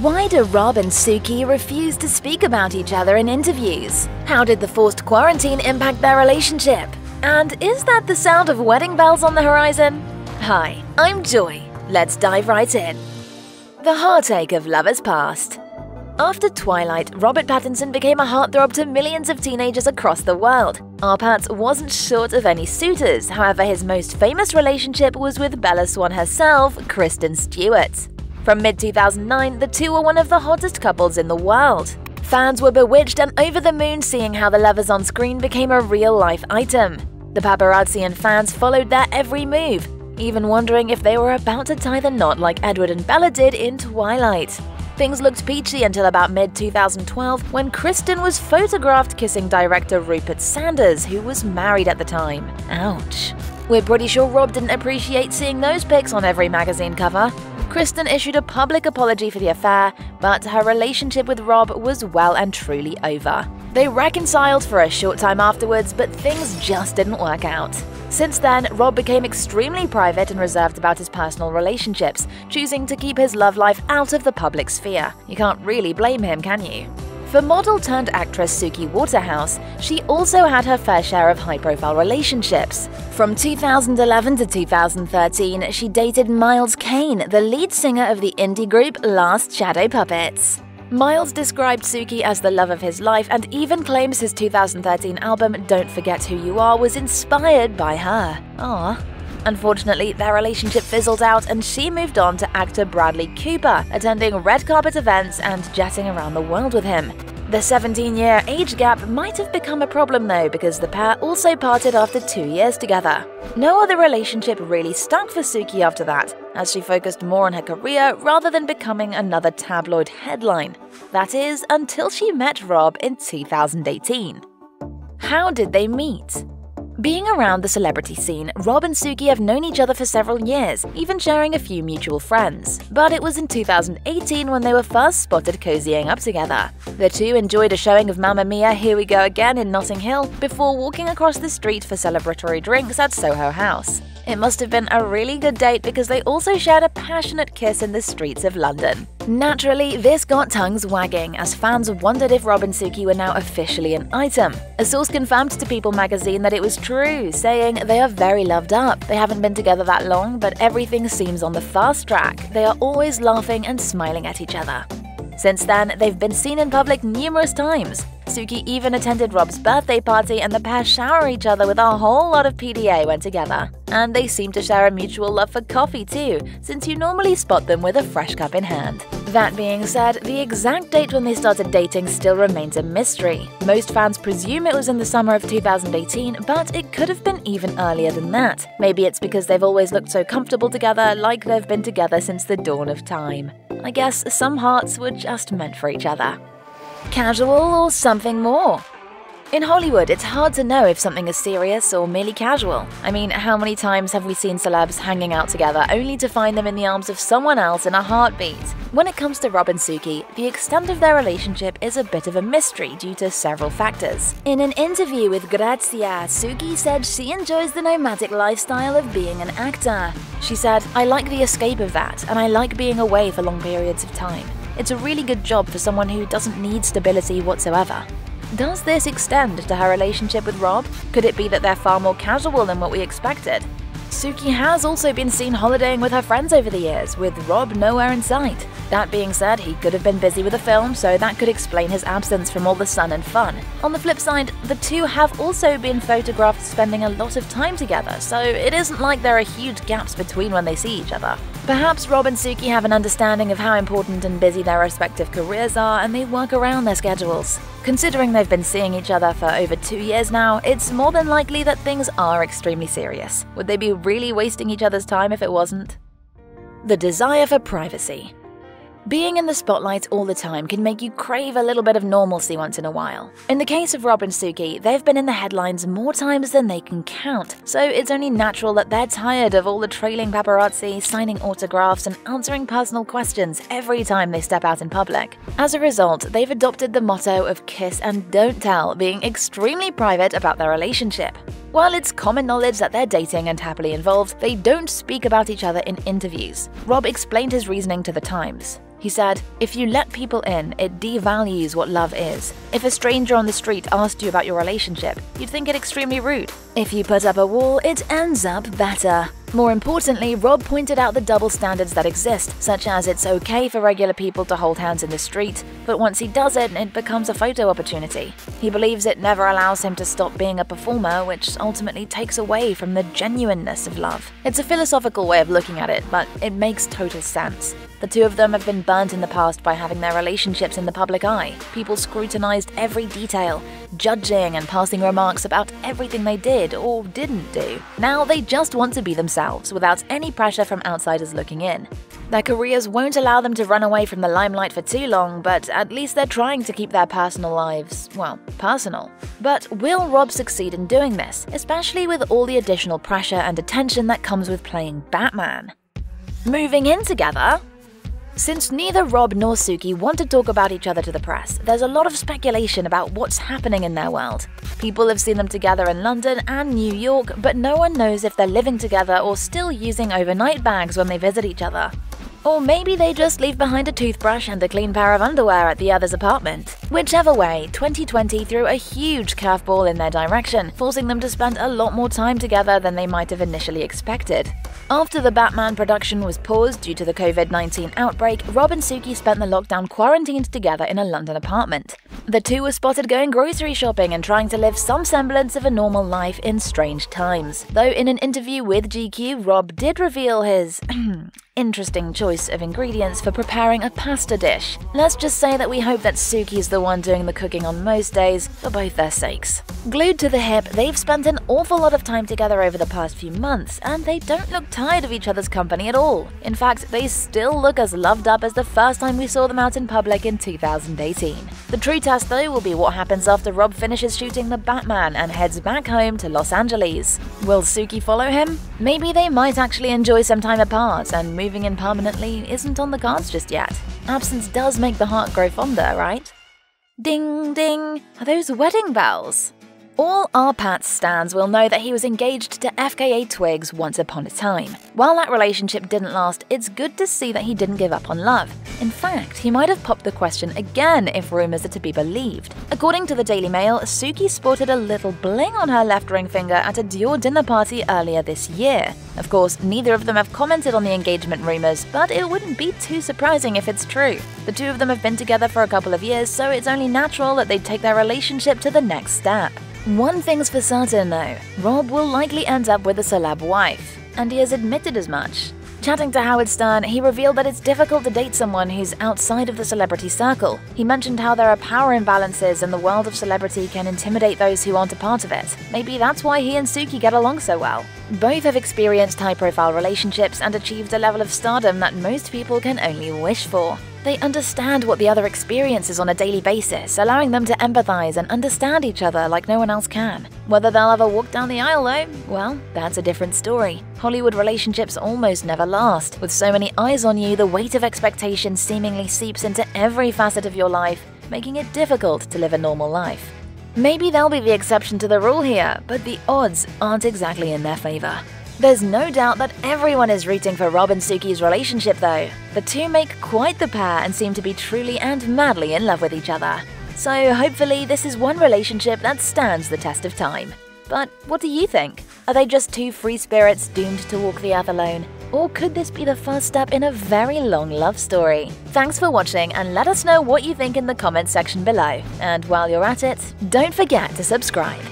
Why do Rob and Suki refuse to speak about each other in interviews? How did the forced quarantine impact their relationship? And is that the sound of wedding bells on the horizon? Hi, I'm Joy. Let's dive right in. The heartache of lovers past. After Twilight, Robert Pattinson became a heartthrob to millions of teenagers across the world. R-Patz wasn't short of any suitors, however, his most famous relationship was with Bella Swan herself, Kristen Stewart. From mid 2009, the two were one of the hottest couples in the world. Fans were bewitched and over the moon seeing how the lovers on screen became a real life item. The paparazzi and fans followed their every move, even wondering if they were about to tie the knot like Edward and Bella did in Twilight. Things looked peachy until about mid 2012 when Kristen was photographed kissing director Rupert Sanders, who was married at the time. Ouch. We're pretty sure Rob didn't appreciate seeing those pics on every magazine cover. Kristen issued a public apology for the affair, but her relationship with Rob was well and truly over. They reconciled for a short time afterwards, but things just didn't work out. Since then, Rob became extremely private and reserved about his personal relationships, choosing to keep his love life out of the public sphere. You can't really blame him, can you? For model turned actress Suki Waterhouse, she also had her fair share of high profile relationships. From 2011 to 2013, she dated Miles Kane, the lead singer of the indie group Last Shadow Puppets. Miles described Suki as the love of his life and even claims his 2013 album Don't Forget Who You Are was inspired by her. Ah. Unfortunately, their relationship fizzled out and she moved on to actor Bradley Cooper, attending red carpet events and jetting around the world with him. The 17 year age gap might have become a problem though because the pair also parted after two years together. No other relationship really stuck for Suki after that, as she focused more on her career rather than becoming another tabloid headline. That is, until she met Rob in 2018. How did they meet? Being around the celebrity scene, Rob and Suki have known each other for several years, even sharing a few mutual friends. But it was in 2018 when they were first spotted cozying up together. The two enjoyed a showing of Mamma Mia Here We Go Again in Notting Hill before walking across the street for celebratory drinks at Soho House. It must have been a really good date because they also shared a passionate kiss in the streets of London. Naturally, this got tongues wagging as fans wondered if Rob and Suki were now officially an item. A source confirmed to People magazine that it was true, saying they are very loved up. They haven't been together that long, but everything seems on the fast track. They are always laughing and smiling at each other. Since then, they've been seen in public numerous times. Suki even attended Rob's birthday party, and the pair shower each other with a whole lot of PDA when together. And they seem to share a mutual love for coffee too, since you normally spot them with a fresh cup in hand. That being said, the exact date when they started dating still remains a mystery. Most fans presume it was in the summer of 2018, but it could have been even earlier than that. Maybe it's because they've always looked so comfortable together, like they've been together since the dawn of time. I guess some hearts were just meant for each other. Casual or something more? In Hollywood, it's hard to know if something is serious or merely casual. I mean, how many times have we seen celebs hanging out together only to find them in the arms of someone else in a heartbeat? When it comes to Rob and Suki, the extent of their relationship is a bit of a mystery due to several factors. In an interview with Grazia, Suki said she enjoys the nomadic lifestyle of being an actor. She said, I like the escape of that, and I like being away for long periods of time. It's a really good job for someone who doesn't need stability whatsoever. Does this extend to her relationship with Rob? Could it be that they're far more casual than what we expected? Suki has also been seen holidaying with her friends over the years, with Rob nowhere in sight. That being said, he could have been busy with a film, so that could explain his absence from all the sun and fun. On the flip side, the two have also been photographed spending a lot of time together, so it isn't like there are huge gaps between when they see each other. Perhaps Rob and Suki have an understanding of how important and busy their respective careers are and they work around their schedules. Considering they've been seeing each other for over two years now, it's more than likely that things are extremely serious. Would they be really wasting each other's time if it wasn't? The desire for privacy. Being in the spotlight all the time can make you crave a little bit of normalcy once in a while. In the case of Rob and Suki, they've been in the headlines more times than they can count, so it's only natural that they're tired of all the trailing paparazzi, signing autographs, and answering personal questions every time they step out in public. As a result, they've adopted the motto of kiss and don't tell, being extremely private about their relationship. While it's common knowledge that they're dating and happily involved, they don't speak about each other in interviews. Rob explained his reasoning to The Times. He said, If you let people in, it devalues what love is. If a stranger on the street asked you about your relationship, you'd think it extremely rude. If you put up a wall, it ends up better. More importantly, Rob pointed out the double standards that exist, such as it's okay for regular people to hold hands in the street, but once he does it, it becomes a photo opportunity. He believes it never allows him to stop being a performer, which ultimately takes away from the genuineness of love. It's a philosophical way of looking at it, but it makes total sense. The two of them have been burnt in the past by having their relationships in the public eye. People scrutinized every detail, judging and passing remarks about everything they did or didn't do. Now they just want to be themselves without any pressure from outsiders looking in. Their careers won't allow them to run away from the limelight for too long, but at least they're trying to keep their personal lives, well, personal. But will Rob succeed in doing this, especially with all the additional pressure and attention that comes with playing Batman? Moving in together, since neither Rob nor Suki want to talk about each other to the press, there's a lot of speculation about what's happening in their world. People have seen them together in London and New York, but no one knows if they're living together or still using overnight bags when they visit each other. Or maybe they just leave behind a toothbrush and a clean pair of underwear at the other's apartment. Whichever way, 2020 threw a huge curveball in their direction, forcing them to spend a lot more time together than they might have initially expected. After the Batman production was paused due to the COVID 19 outbreak, Rob and Suki spent the lockdown quarantined together in a London apartment. The two were spotted going grocery shopping and trying to live some semblance of a normal life in strange times. Though in an interview with GQ, Rob did reveal his interesting choice of ingredients for preparing a pasta dish. Let's just say that we hope that Suki's the one doing the cooking on most days, for both their sakes. Glued to the hip, they've spent an awful lot of time together over the past few months, and they don't look tired of each other's company at all. In fact, they still look as loved up as the first time we saw them out in public in 2018. The true test, though, will be what happens after Rob finishes shooting The Batman and heads back home to Los Angeles. Will Suki follow him? Maybe they might actually enjoy some time apart and moving in permanently isn't on the cards just yet. Absence does make the heart grow fonder, right? Ding ding! Are those wedding bells? All R-Patz stands will know that he was engaged to FKA Twigs once upon a time. While that relationship didn't last, it's good to see that he didn't give up on love. In fact, he might have popped the question again if rumors are to be believed. According to the Daily Mail, Suki sported a little bling on her left ring finger at a Dior dinner party earlier this year. Of course, neither of them have commented on the engagement rumors, but it wouldn't be too surprising if it's true. The two of them have been together for a couple of years, so it's only natural that they'd take their relationship to the next step. One thing's for certain though, Rob will likely end up with a celeb wife, and he has admitted as much. Chatting to Howard Stern, he revealed that it's difficult to date someone who's outside of the celebrity circle. He mentioned how there are power imbalances and the world of celebrity can intimidate those who aren't a part of it. Maybe that's why he and Suki get along so well. Both have experienced high profile relationships and achieved a level of stardom that most people can only wish for. They understand what the other experiences on a daily basis, allowing them to empathize and understand each other like no one else can. Whether they'll ever walk down the aisle, though, well, that's a different story. Hollywood relationships almost never last. With so many eyes on you, the weight of expectation seemingly seeps into every facet of your life, making it difficult to live a normal life. Maybe they'll be the exception to the rule here, but the odds aren't exactly in their favor. There's no doubt that everyone is rooting for Rob and Suki's relationship, though. The two make quite the pair and seem to be truly and madly in love with each other. So hopefully, this is one relationship that stands the test of time. But what do you think? Are they just two free spirits doomed to walk the earth alone? Or could this be the first step in a very long love story? Thanks for watching and let us know what you think in the comments section below. And while you're at it, don't forget to subscribe.